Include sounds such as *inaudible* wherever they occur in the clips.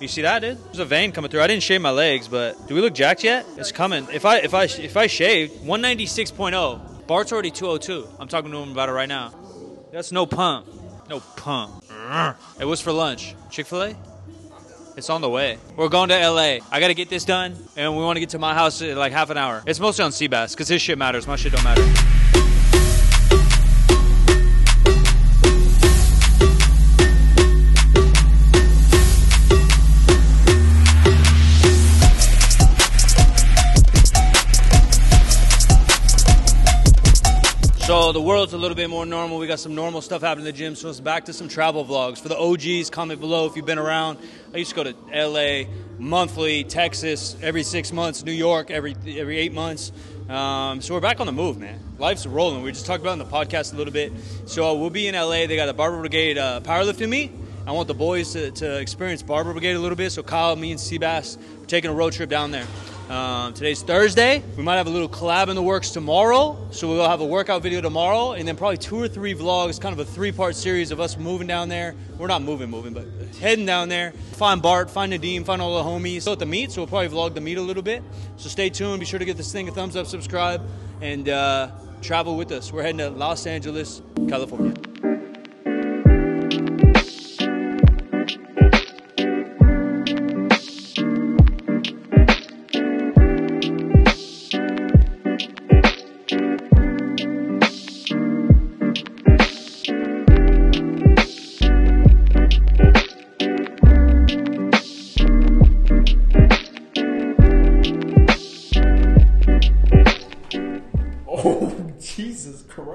You see that, dude? There's a vein coming through. I didn't shave my legs, but do we look jacked yet? It's coming. If I if I if I shaved 196.0, Bart's already 202. I'm talking to him about it right now. That's no pump. No pump. It was for lunch. Chick Fil A. It's on the way. We're going to LA. I gotta get this done, and we want to get to my house in like half an hour. It's mostly on Seabass because his shit matters. My shit don't matter. So the world's a little bit more normal. We got some normal stuff happening in the gym. So it's back to some travel vlogs. For the OGs, comment below if you've been around. I used to go to LA monthly, Texas every six months, New York every every eight months. Um, so we're back on the move, man. Life's rolling. We just talked about in the podcast a little bit. So uh, we'll be in LA. They got the Barbell Brigade uh, powerlifting meet. I want the boys to, to experience Barbell Brigade a little bit. So Kyle, me, and Seabass, we're taking a road trip down there. Um, today's Thursday. We might have a little collab in the works tomorrow. So we'll have a workout video tomorrow, and then probably two or three vlogs, kind of a three-part series of us moving down there. We're not moving, moving, but heading down there. Find Bart, find Nadim, find all the homies. So at the meet, so we'll probably vlog the meet a little bit. So stay tuned. Be sure to give this thing a thumbs up, subscribe, and uh, travel with us. We're heading to Los Angeles, California.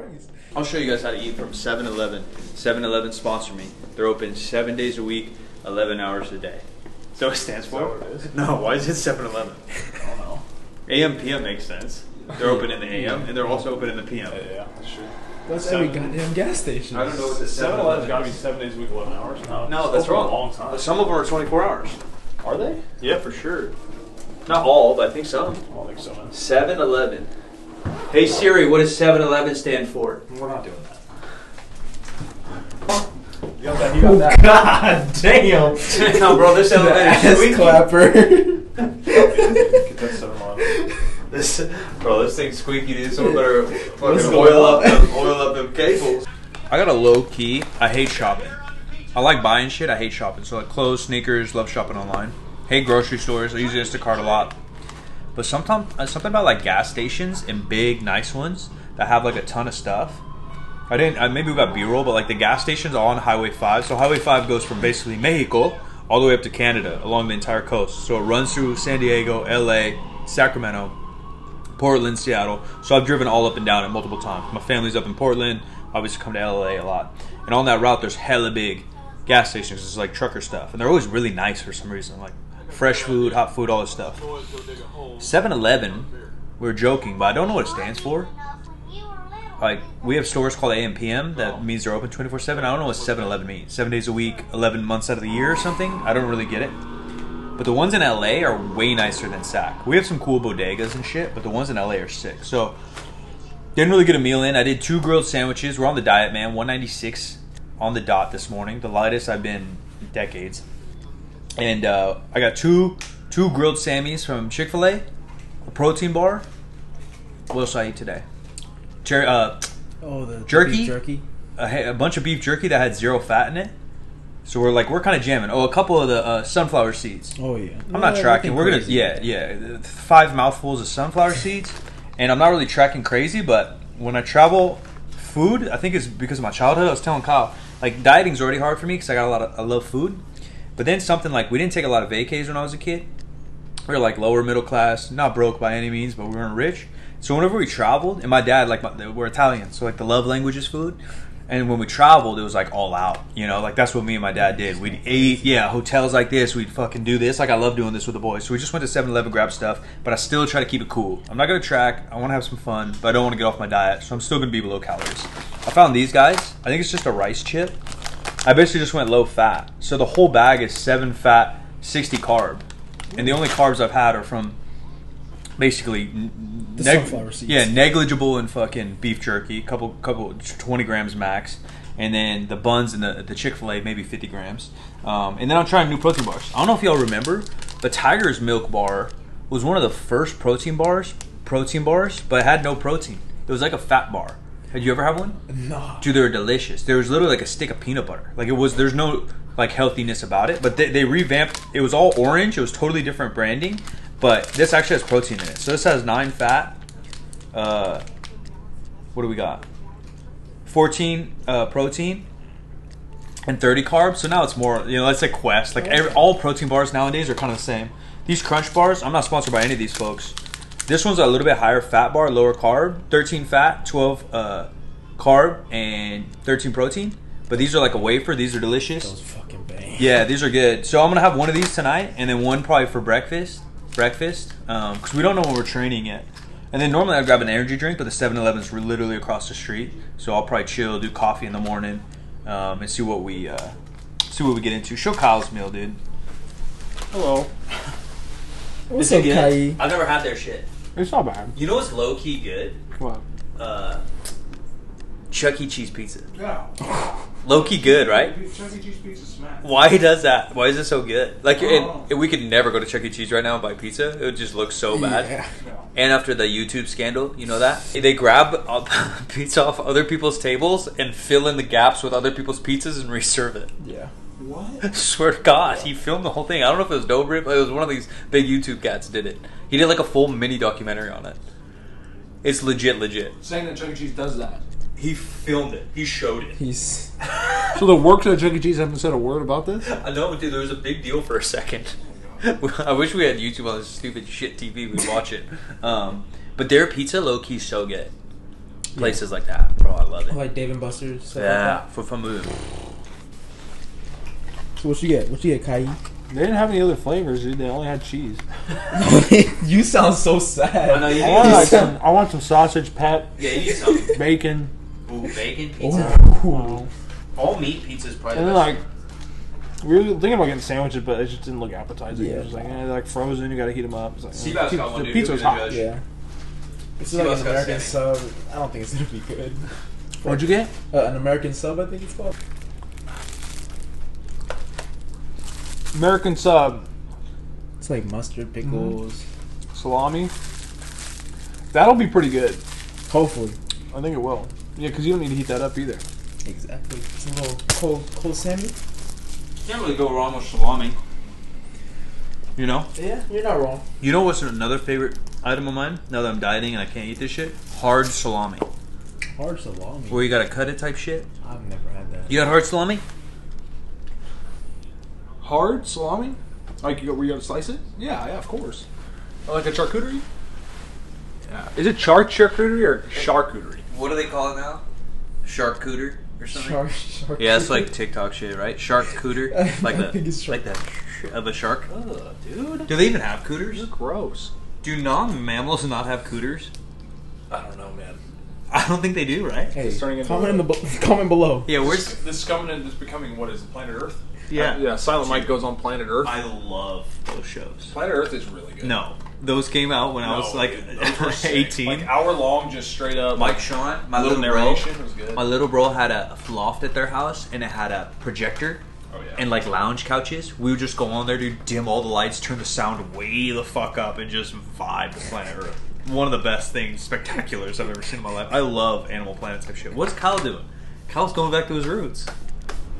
Christ. I'll show you guys how to eat from 7 Eleven. 7 Eleven sponsor me. They're open seven days a week, 11 hours a day. So it stands for? what it is? No, why is it 7 Eleven? I don't know. AM, PM makes sense. They're open in the AM and they're also open in the PM. Yeah, yeah, that's true. That's Seven- every goddamn gas station. I don't know what the 7 Eleven's got to be seven days a week, 11 hours. No, No, it's that's open wrong. A long time. Some of them are 24 hours. Are they? Yeah, for sure. Not all, but I think some. I don't think so, man. 7 Eleven. Hey Siri, what does 7 Eleven stand for? We're not doing that. You got that? You got that? God damn! *laughs* no, bro, this The elevator is *laughs* ass squeaky. clapper. *laughs* Get that 7 Eleven. This, bro, this thing's squeaky, dude. Someone better fucking What's oil up, them, oil up them cables. I got a low key. I hate shopping. I like buying shit. I hate shopping. So like clothes, sneakers, love shopping online. Hate grocery stores. I use Instacart a lot. But sometimes uh, something about like gas stations and big nice ones that have like a ton of stuff. I didn't. I, maybe we got B-roll, but like the gas stations are on Highway Five. So Highway Five goes from basically Mexico all the way up to Canada along the entire coast. So it runs through San Diego, L.A., Sacramento, Portland, Seattle. So I've driven all up and down it multiple times. My family's up in Portland. Obviously, come to LA a lot. And on that route, there's hella big gas stations. It's like trucker stuff, and they're always really nice for some reason, like fresh food, hot food, all this stuff. 7-Eleven, we're joking, but I don't know what it stands for. Like we have stores called AM PM that means they're open 24/7. I don't know what 7-Eleven means. 7 days a week, 11 months out of the year or something. I don't really get it. But the ones in LA are way nicer than SAC. We have some cool bodegas and shit, but the ones in LA are sick. So didn't really get a meal in. I did two grilled sandwiches. We're on the diet, man. 196 on the dot this morning, the lightest I've been in decades. And uh, I got two two grilled Sammys from Chick Fil A, a protein bar. What else I eat today? Cher- uh, Oh, the Jerky? jerky. a, a bunch of beef jerky that had zero fat in it. So we're like we're kind of jamming. Oh, a couple of the uh, sunflower seeds. Oh yeah. I'm not tracking. We're gonna yeah yeah five mouthfuls of sunflower *laughs* seeds, and I'm not really tracking crazy. But when I travel, food I think is because of my childhood. I was telling Kyle like dieting's already hard for me because I got a lot of I love food, but then something like we didn't take a lot of vacays when I was a kid. We were like lower middle class, not broke by any means, but we weren't rich. So whenever we traveled, and my dad like my, we're Italian, so like the love language is food. And when we traveled, it was like all out, you know, like that's what me and my dad did. We'd eat, yeah, hotels like this. We'd fucking do this. Like I love doing this with the boys. So we just went to 7-Eleven, grab stuff, but I still try to keep it cool. I'm not gonna track. I want to have some fun, but I don't want to get off my diet. So I'm still gonna be below calories. I found these guys. I think it's just a rice chip. I basically just went low fat. So the whole bag is seven fat, 60 carb, and the only carbs I've had are from basically n- The sunflower seeds. Yeah, negligible in fucking beef jerky, couple couple 20 grams max, and then the buns and the the Chick Fil A maybe 50 grams, um, and then I'm trying new protein bars. I don't know if y'all remember, but Tiger's Milk Bar was one of the first protein bars, protein bars, but it had no protein. It was like a fat bar. Had you ever have one? No. Dude, they were delicious. There was literally like a stick of peanut butter. Like it was. There's no like healthiness about it, but they, they revamped. It was all orange. It was totally different branding, but this actually has protein in it. So this has nine fat. Uh, what do we got? Fourteen uh, protein and thirty carbs. So now it's more. You know, let's say Quest. Like every, all protein bars nowadays are kind of the same. These Crunch bars. I'm not sponsored by any of these folks. This one's a little bit higher fat bar, lower carb, 13 fat, 12 uh, carb, and 13 protein. But these are like a wafer. These are delicious. Those fucking bang. Yeah, these are good. So I'm gonna have one of these tonight, and then one probably for breakfast. Breakfast, because we don't know when we're training yet. And then normally I grab an energy drink, but the 7-Eleven is literally across the street. So I'll probably chill, do coffee in the morning, um, and see what we uh, see what we get into. Show Kyle's meal, dude. Hello. *laughs* What's Is it up, good? Kai? I've never had their shit. It's not bad. You know what's low key good? What? Uh, Chuck E. Cheese pizza. Yeah. *laughs* Low key good, right? Chuck E. Cheese pizza smash. Why does that? Why is it so good? Like, I don't and, we could never go to Chuck E. Cheese right now and buy pizza. It would just look so bad. Yeah. And after the YouTube scandal, you know that they grab all- *laughs* pizza off other people's tables and fill in the gaps with other people's pizzas and reserve it. Yeah. What? *laughs* Swear to God, he filmed the whole thing. I don't know if it was Dobrik, but it was one of these big YouTube cats did it. He did like a full mini documentary on it. It's legit, legit. Saying that Chuck E. Cheese does that. He filmed it. He showed it. He's. *laughs* So the workers at Chuck E. Cheese haven't said a word about this? I know, dude. There was a big deal for a second. *laughs* I wish we had YouTube on this stupid shit TV. We'd watch it. Um, but their pizza, low key, so good. Places like that, bro. I love it. Like Dave and Buster's. Stuff yeah, for famu. Like that. So what you get? What you get, Kai? They didn't have any other flavors, dude. They only had cheese. *laughs* you sound so sad. I know you I want, like, some. some, I want some sausage, pep, Yeah, you need some. bacon. Ooh, bacon pizza. Ooh. All meat pizza is probably And the then, best. like, we were thinking about getting sandwiches, but it just didn't look appetizing. Yeah. it was like, eh, they're like frozen. You got to heat them up. It's like, Seabass eh, got one, the dude. pizza He was was hot. judge. Yeah. It's See like an American sub. I don't think it's gonna be good. What'd you get? Uh, an American sub, I think it's called. American sub It's like mustard, pickles. Mm-hmm. salami. That'll be pretty good. Hopefully. I think it will. Yeah, because you don't need to heat that up either. Exactly. It's a little cold, cold sandwich. Can't really go wrong with salami. You know? Yeah, you're not wrong. You know what's another favorite item of mine? Now that I'm dieting and I can't eat this shit? Hard salami. Hard salami. Where you gotta cut it type shit. I've never had that. You got hard salami? Hard salami? Like, you, where you got to slice it? Yeah, yeah, of course. Or like a charcuterie? Yeah. Is it char charcuterie or charcuterie? What do they call it now? Charcuter or something? Shark, shark. Yeah, it's like TikTok shit, right? Shark cooter, *laughs* like I the think it's like the of a shark. Ugh, dude. Do they even have You're cooters? gross. Do non-mammals not have cooters? I don't know, man. I don't think they do, right? Hey, It's turning comment in the bu- *laughs* comment below. Yeah, where's This is coming in, this is becoming, what is it, Planet Earth? Yeah? Uh, yeah, Silent Mike goes on Planet Earth. I love those shows. Planet Earth is really good. No, those came out when I was No, like dude, those were sick. *laughs* eighteen. Like hour long, just straight up. Mike like, Sean, my little little, bro, narration was good. my little bro had a loft at their house, and it had a projector Oh yeah. and like lounge couches. We would just go on there, do dim all the lights, turn the sound way the fuck up, and just vibe to Planet Earth. One of the best things, spectaculars I've ever seen in my life. I love Animal Planet type shit. What's Kyle doing? Kyle's going back to his roots.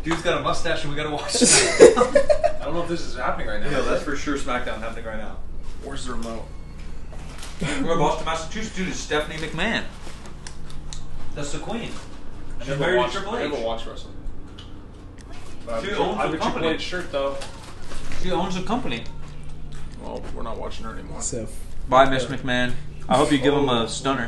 Dude's got a mustache, and we gotta watch SmackDown. *laughs* I don't know if this is happening right now. yeah, that's for sure SmackDown happening right now. Where's the remote? We're in Boston, Massachusetts. Dude, it's Stephanie McMahon. That's the queen. I She's never married to watched, Triple I H. never watched wrestling. But I She have a- owns I have a Triple company. H shirt though. She owns a company. Well, we're not watching her anymore. Seth. Bye, Miss McMahon. I hope you give him a stunner.